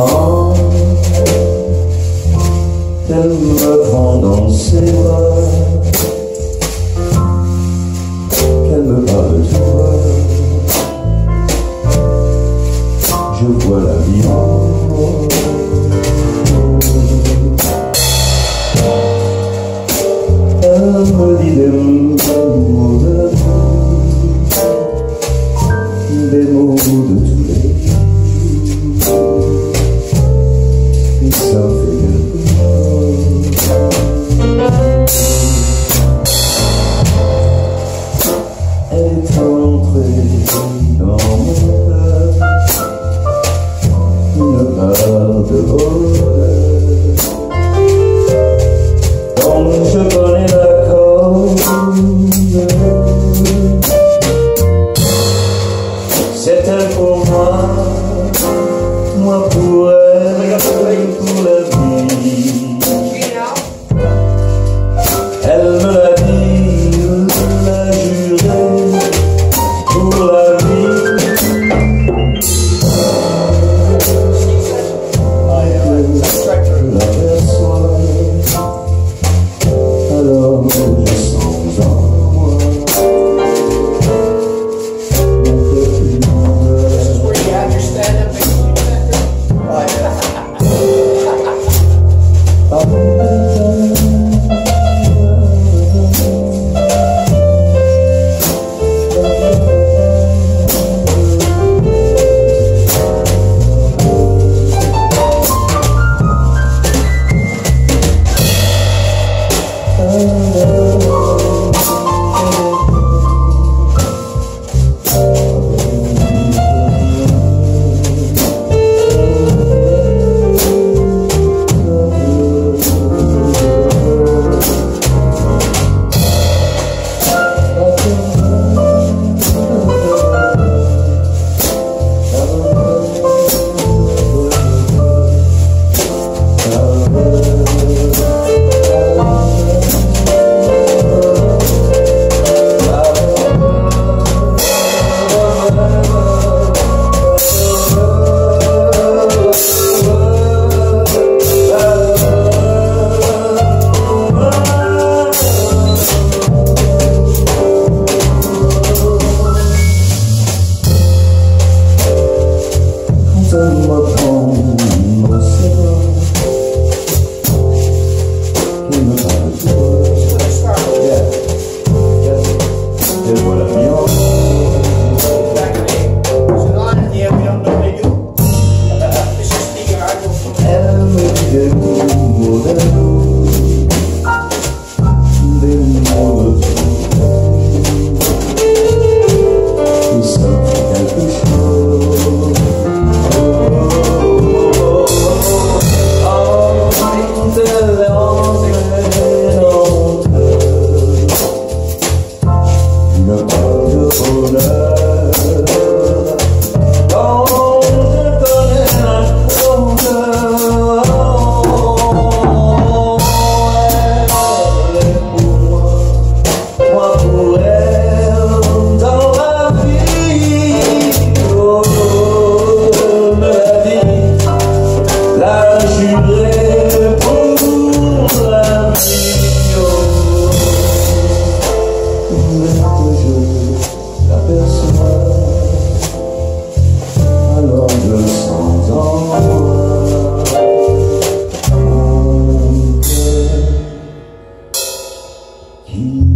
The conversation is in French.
Quand elle me prend dans ses bras, qu'elle me parle de toi, je vois la vie Elle me dit des mots. dans mon cœur une part de bonheur. Comme je connais la corde, c'est elle pour moi, moi pour moi No other owner. you.